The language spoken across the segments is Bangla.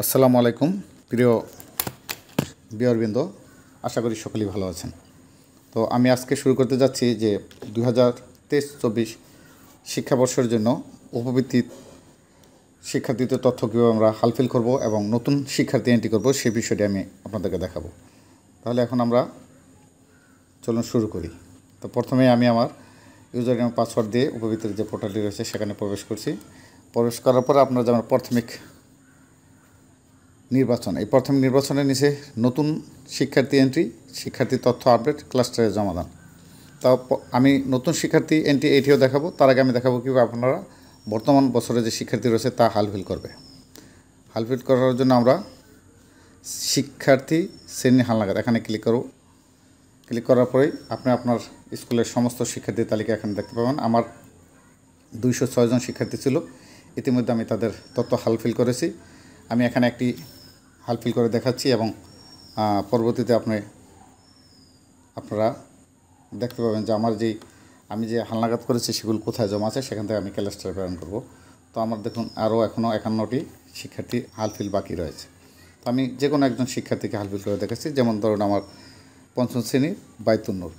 আসসালামু আলাইকুম, প্রিয় বিয়রবৃন্দ, আশা করি সকলেই ভালো আছেন। তো আমি আজকে শুরু করতে যাচ্ছি যে দু হাজার তেইশ চব্বিশ শিক্ষাবর্ষের জন্য উপবৃত্তি শিক্ষার্থীদের তথ্য কীভাবে আমরা হালফিল করব এবং নতুন শিক্ষার্থী এন্ট্রি করব সেই বিষয়টি আমি আপনাদেরকে দেখাবো। তাহলে এখন আমরা চলুন শুরু করি। তো প্রথমে আমি আমার ইউজার নেম পাসওয়ার্ড দিয়ে উপবৃত্তির যে পোর্টালটি রয়েছে সেখানে প্রবেশ করছি। প্রবেশ করার পর আপনারা যেমন প্রাথমিক নির্বাচন। এই প্রথম নির্বাচনের নিচে নতুন শিক্ষার্থী এন্ট্রি শিক্ষার্থী তথ্য আপডেট ক্লাস্টারের জমাদান তা আমি নতুন শিক্ষার্থী এন্ট্রি এটিও দেখাবো। তার আগে আমি দেখাবো কীভাবে আপনারা বর্তমান বছরে যে শিক্ষার্থী রয়েছে তা হালফিল করবে। হালফিল করার জন্য আমরা শিক্ষার্থী শ্রেণি হালনাগাদ, এখানে ক্লিক করব। ক্লিক করার পরেই আপনি আপনার স্কুলের সমস্ত শিক্ষার্থীর তালিকা এখানে দেখতে পাবেন। আমার দুইশো ছয়জন শিক্ষার্থী ছিল। ইতিমধ্যে আমি তাদের তথ্য হালফিল করেছি। আমি এখানে একটি হালফিল করে দেখাচ্ছি এবং পরবর্তীতে আপনি, আপনারা দেখতে পাবেন যে আমার যেই, আমি যে হালনাগাদ করেছি সেগুলো কোথায় জমা আছে, সেখান থেকে আমি ক্যালেস্টার প্রেরণ করব। তো আমার দেখুন আরও এখনও একান্নটি শিক্ষার্থী হালফিল বাকি রয়েছে। তো আমি যে কোনো একজন শিক্ষার্থীকে হালফিল করে দেখাচ্ছি, যেমন ধরুন আমার পঞ্চম শ্রেণির বাইতুন্নুর।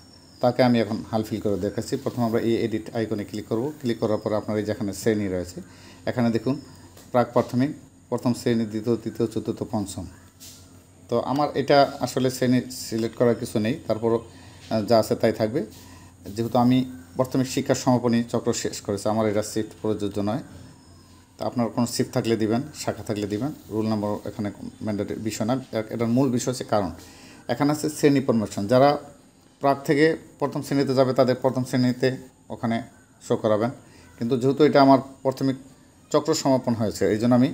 তাকে আমি এখন হালফিল করে দেখাচ্ছি। প্রথম আমরা এই এডিট আইকনে ক্লিক করব। ক্লিক করার পর আপনার এই যেখানে শ্রেণি রয়েছে, এখানে দেখুন প্রাক প্রাথমিক প্রথম শ্রেণি দ্বিতীয় তৃতীয় চতুর্থ পঞ্চম। তো আমার এটা আসলে শ্রেণি সিলেক্ট করার কিছু নেই তারপরও আহ, যা আছে তাই থাকবে। যেহেতু আমি প্রাথমিক শিক্ষার সমাপনী চক্র শেষ করেছি আমার এটা সিট প্রযোজ্য নয়। তা আপনার কোনো সিট থাকলে দিবেন শাখা থাকলে দিবেন। রুল নাম্বার এখানে ম্যান্ডেটের বিষয় না এটার মূল বিষয় হচ্ছে কারণ। এখানে আছে শ্রেণি প্রমোশন যারা প্রাক থেকে প্রথম শ্রেণীতে যাবে তাদের প্রথম শ্রেণীতে ওখানে শো করাবেন। কিন্তু যেহেতু এটা আমার প্রাথমিক চক্র সমাপন হয়েছে এই জন্য আমি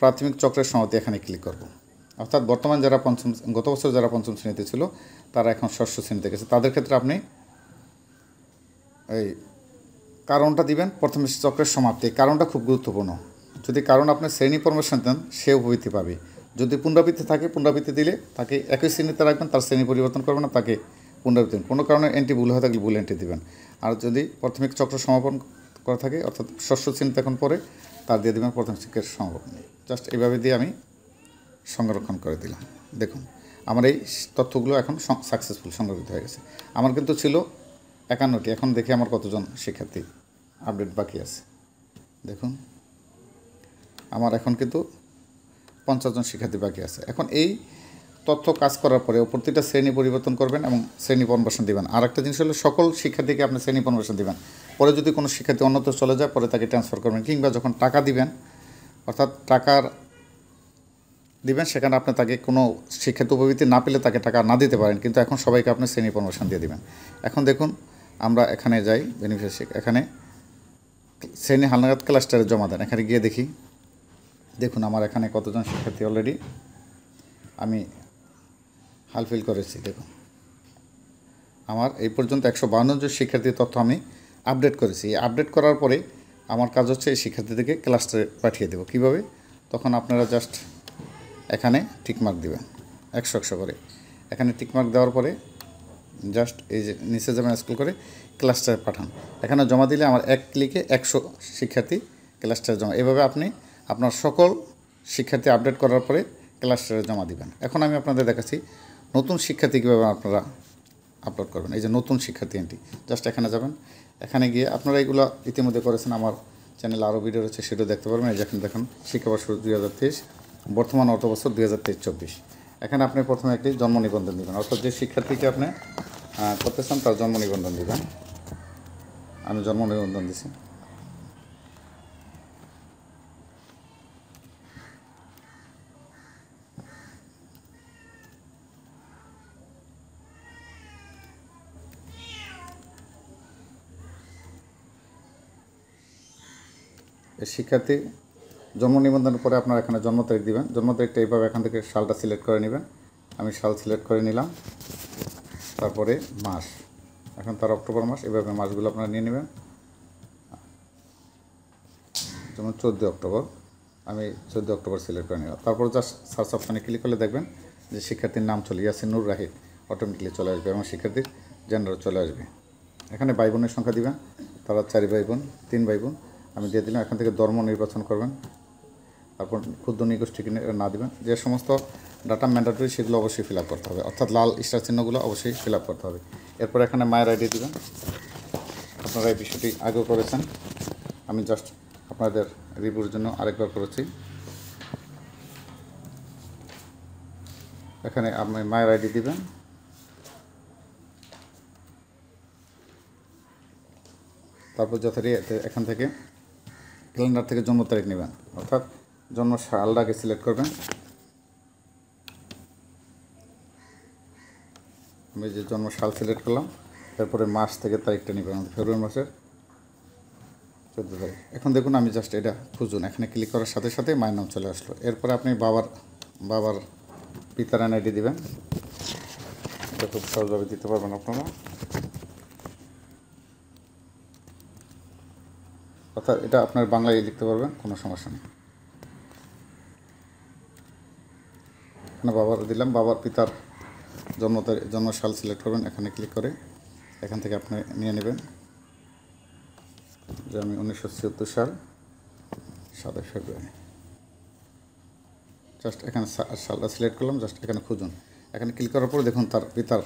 প্রাথমিক চক্রের সমাপ্তি এখানে ক্লিক করব। অর্থাৎ বর্তমান যারা পঞ্চম, গত বছর যারা পঞ্চম শ্রেণীতে ছিল, তারা এখন ষষ্ঠ শ্রেণীতে গেছে। তাদের ক্ষেত্রে আপনি এই কারণটা দিবেন, প্রথমে চক্রের সমাপ্তি। কারণটা খুব গুরুত্বপূর্ণ। যদি কারণ আপনি শ্রেণি পরামর্শন দেন সে উপবৃত্তি পাবে। যদি পুনরাবৃত্তি থাকে, পুনরাবৃত্তি দিলে তাকে একই শ্রেণীতে রাখবেন, তার শ্রেণি পরিবর্তন করবেন না, তাকে পুনরাবৃত্তি কোনো কারণে এন্ট্রি ভুল হয়ে থাকলে ভুল এন্ট্রি দিবেন। আর যদি প্রাথমিক চক্র সমাপন করা থাকে, অর্থাৎ ষষ্ঠ শ্রেণীতে এখন পরে তার দিয়ে দেবেন প্রথম শিক্ষার সমাপন। জাস্ট এইভাবে দিয়ে আমি সংরক্ষণ করে দিলাম। দেখুন, আমার এই তথ্যগুলো এখন সাকসেসফুল সংরক্ষিত হয়ে গেছে। আমার কিন্তু ছিল একান্নটি। এখন দেখি আমার কতজন শিক্ষার্থী আপডেট বাকি আছে। দেখুন, আমার এখন কিন্তু পঞ্চাশ জন শিক্ষার্থী বাকি আছে। এখন এই তথ্য কাজ করার পরে প্রতিটা শ্রেণি পরিবর্তন করবেন এবং শ্রেণি পরিবেশন দিবেন। আর একটা জিনিস হলো সকল শিক্ষার্থীকে আপনি শ্রেণি পরিবেশন দিবেন। পরে যদি কোনো শিক্ষার্থী অন্যত্র চলে যায়, পরে তাকে ট্রান্সফার করবেন কিংবা যখন টাকা দিবেন অর্থাৎ টাকার দিবেন, সেখানে আপনি তাকে কোনো শিক্ষিত উপবৃত্তি না পেলে তাকে টাকা না দিতে পারেন, কিন্তু এখন সবাইকে আপনি শ্রেণি প্রমোশন দিয়ে দেবেন। এখন দেখুন, আমরা এখানে যাই বেনিফিশিয়ারি এখানে শ্রেণি হালনাগাদ ক্লাস্টারে জমা দেন। এখানে গিয়ে দেখি, দেখুন আমার এখানে কতজন শিক্ষার্থী অলরেডি আমি হালফিল করেছি, দেখুন। আমার এই পর্যন্ত একশো বাউন্ন জন শিক্ষার্থীর তথ্য আমি আপডেট করেছি। আপডেট করার পরে আমার কাজ হচ্ছে এই শিক্ষার্থীদেরকে ক্লাসে পাঠিয়ে দেবো। কীভাবে? তখন আপনারা জাস্ট এখানে টিকমার্ক দিবেন, একশো একশো করে। এখানে টিকমার্ক দেওয়ার পরে জাস্ট এই যে নিচে যাবেন স্কুল করে ক্লাস্টারে পাঠান। এখানে জমা দিলে আমার এক ক্লিকে একশো শিক্ষার্থী ক্লাস্টারে জমা, এভাবে আপনি আপনার সকল শিক্ষার্থী আপডেট করার পরে ক্লাস্টারে জমা দিবেন। এখন আমি আপনাদের দেখাচ্ছি নতুন শিক্ষার্থী কীভাবে আপনারা আপলোড করবেন। এই যে নতুন শিক্ষার্থী এন্ট্রি জাস্ট এখানে যাবেন এখানে গিয়ে আপনারা এগুলো ইতিমধ্যে করেছেন। আমার চ্যানেল আরও ভিডিও রয়েছে, সেটাও দেখতে পারবেন। যেখানে দেখুন, শিক্ষাবর্ষ দুই হাজার তেইশ, বর্তমান অর্থ বছর দুই হাজার তেইশ চব্বিশ এখানে আপনি প্রথমে একটি জন্ম নিবন্ধন দেবেন। অর্থাৎ যে শিক্ষার্থীকে আপনি করতে চান, তার জন্ম নিবন্ধন দেবেন। আমি জন্ম নিবন্ধন দিছি। শিক্ষার্থী জন্ম নিবন্ধনের পরে আপনারা এখানে জন্ম তারিখ দেবেন। জন্ম তারিখটা এইভাবে এখান থেকে সালটা সিলেক্ট করে নেবেন। আমি সাল সিলেক্ট করে নিলাম। তারপরে মাস। এখন তার অক্টোবর মাস, এভাবে মাসগুলো আপনারা নিয়ে নেবেন। যেমন চোদ্দোই অক্টোবর, আমি চোদ্দোই অক্টোবর সিলেক্ট করে নিলাম। তারপর জাস্ট সার্চ অপশানে ক্লিক করলে দেখবেন যে শিক্ষার্থীর নাম চলে, ইয়াসিন নূর রাহিদ অটোমেটিকলি চলে আসবে এবং শিক্ষার্থীর জেন্ডার চলে আসবে। এখানে ভাই বোনের সংখ্যা দিবেন। তারা চারি ভাই বোন, তিন ভাই বোন। আমি দিয়ে দিলাম, এখান থেকে ধর্ম নির্বাচন করবেন। তারপর ক্ষুদ্র নিগোষ্ঠী না দেবেন। যে সমস্ত ডাটা ম্যান্ডাটরি সেগুলো অবশ্যই ফিল করতে হবে। অর্থাৎ লাল, স্টার চিহ্নগুলো অবশ্যই ফিল করতে হবে। এরপর এখানে মায়ের আইডি দেবেন। আপনারা এই বিষয়টি আগেও করেছেন। আমি জাস্ট আপনাদের রিভিউর জন্য আরেকবার করেছি। এখানে আপনি মায়ের আইডি দিবেন। তারপর যথারী এখান থেকে ক্যালেন্ডার থেকে জন্ম তারিখ নেবেন। অর্থাৎ জন্ম সালটাকে সিলেক্ট করবেন। আমি যে জন্ম সাল সিলেক্ট করলাম, তারপরে মাস থেকে তারিখটা নেবেন ফেব্রুয়ারি মাসের চোদ্দ তারিখ। এখন দেখুন, আমি জাস্ট এটা খুঁজুন। এখানে ক্লিক করার সাথে সাথে মায়ের নাম চলে আসলো। এরপরে আপনি বাবার বাবার পিতার আইডি দিবেন। এটা খুব সহজভাবে দিতে পারবেন আপনারা। অর্থাৎ এটা আপনার বাংলায় লিখতে পারবেন, কোনো সমস্যা নেই। এখানে বাবার দিলাম, বাবার পিতার জন্ম জন্ম সাল সিলেক্ট করবেন, এখানে ক্লিক করে এখান থেকে আপনি নিয়ে নেবেন। যে আমি উনিশশো ছিয়াত্তর সাল, সাতই ফেব্রুয়ারি। জাস্ট এখানে সালটা সিলেক্ট করলাম জাস্ট এখানে খুঁজুন। এখানে ক্লিক করার পরে দেখুন তার পিতার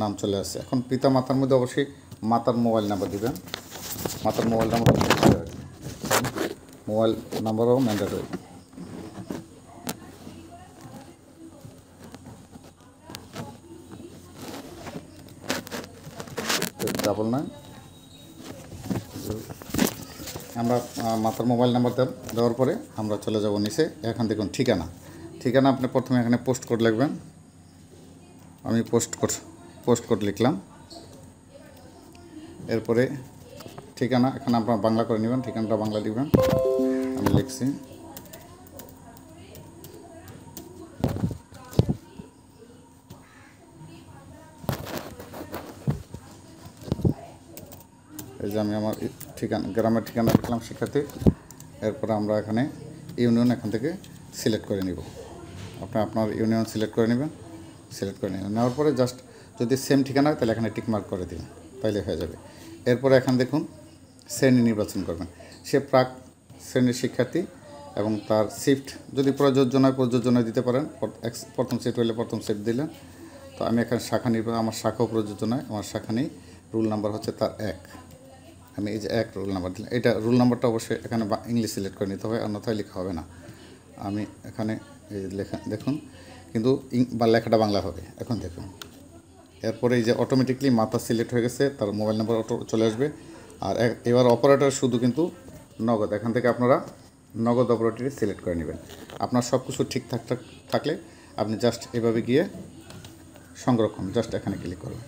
নাম চলে আসছে। এখন পিতা মাতার মধ্যে অবশ্যই মাতার মোবাইল নাম্বার দিবেন। মাতার মোবাইল নাম্বার মোবাইল নাম্বারও ম্যান্ডেটরি ডাবল নাইন আমরা মাতার মোবাইল নাম্বার দেওয়ার পরে আমরা চলে যাব নিচে, এখান দেখুন ঠিকানা। ঠিকানা আপনি প্রথমে এখানে পোস্ট কোড লিখবেন। আমি পোস্ট কোড পোস্ট কোড লিখলাম। এরপরে ঠিকানা, এখানে আপনার বাংলা করে নেবেন, ঠিকানাটা বাংলা লিখবেন। আমি লিখছি। এই যে আমি আমার ঠিকানা, গ্রামের ঠিকানা লিখলাম শিক্ষার্থী এরপরে আমরা এখানে ইউনিয়ন এখান থেকে সিলেক্ট করে নিব। আপনি আপনার ইউনিয়ন সিলেক্ট করে নেবেন, সিলেক্ট করে নেবেন নেওয়ার পরে জাস্ট যদি সেম ঠিকানা হয় তাহলে এখানে টিকমার্ক করে দিন তাইলে হয়ে যাবে। এরপরে এখান দেখুন শ্রেণি নির্বাচন করবেন। সে প্রাক শ্রেণির শিক্ষার্থী এবং তার শিফট যদি প্রযোজনায় প্রযোজনায় দিতে পারেন, প্র- প্রথম সেট হলে প্রথম সেট দিলেন। তো আমি এখানে শাখা নির্বাচন আমার শাখাও প্রযোজনায়, আমার শাখা নেই। রুল নাম্বার হচ্ছে তার এক। আমি এই যে এক রুল নাম্বার দিলাম। এটা রুল নাম্বারটা অবশ্যই এখানে ইংলিশ সিলেক্ট করে নিতে হবে, অন্যথায় লেখা হবে না। আমি এখানে এই লেখা, দেখুন, কিন্তু বা লেখাটা বাংলা হবে। এখন দেখুন। এরপরে এই যে অটোমেটিকলি মাথা সিলেক্ট হয়ে গেছে, তার মোবাইল নাম্বার অটো চলে আসবে। আর এবার অপারেটর শুধু কিন্তু নগদ। এখান থেকে আপনারা নগদ অপারেটরটি সিলেক্ট করে নেবেন। আপনার সব কিছু ঠিকঠাক থাক- থাকলে আপনি জাস্ট এভাবে গিয়ে সংরক্ষণ জাস্ট এখানে ক্লিক করবেন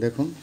দেখুন